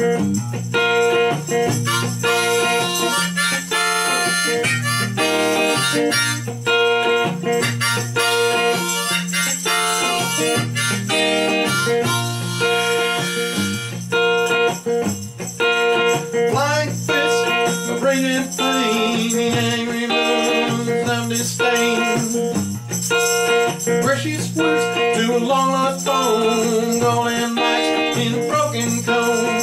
bringing Precious words to a long lost phone, golden lights in a broken cone.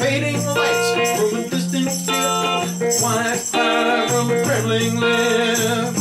Fading lights from a distant ship, white fire from a trembling lip.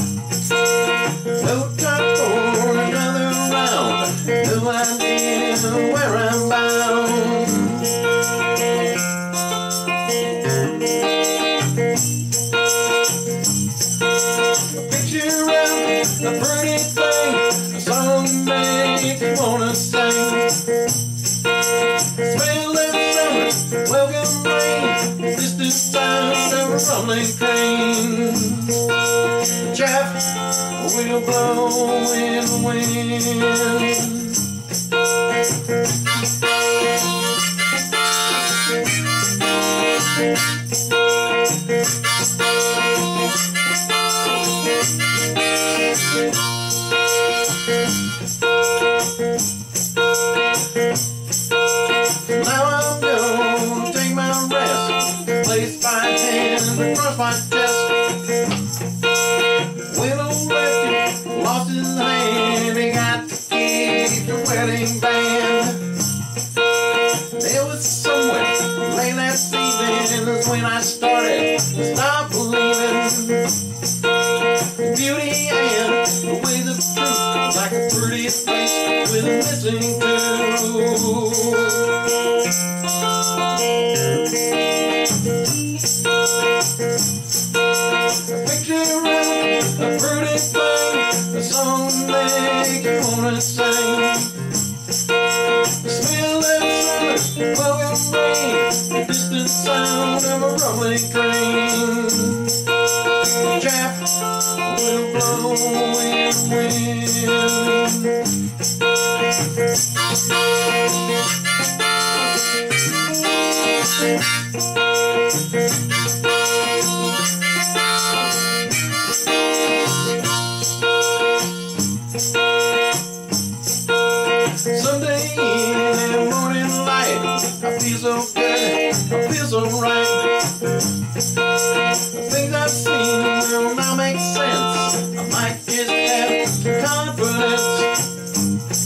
Rumbling train. Chaff will blow in the wind. Hand across my chest. When old Lefty lost his hand, he got to keep the wedding band. There was somewhere late last evening when I started to stop believing. Beauty and the ways of truth, like a pretty face with a missing Picture sing. The smell of summer, rain, the distant sound of a rumbling train. Blow in wind. Feel so good, I feel so right. The things I've seen will now make sense. I might just have confidence.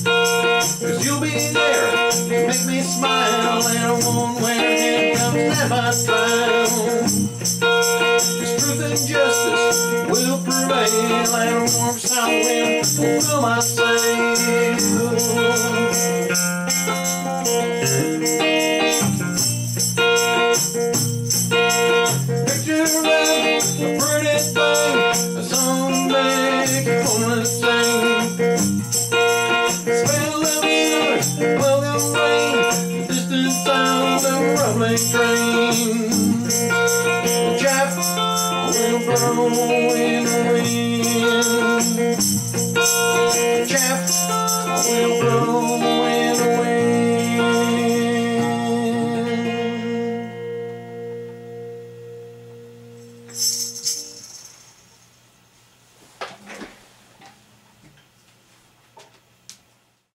Cause you'll be there to make me smile, and I won't wear handcuffs at my trial. Cause truth and justice will prevail, and a warm south wind will fill my sails. blowing wind. Chaff will blow.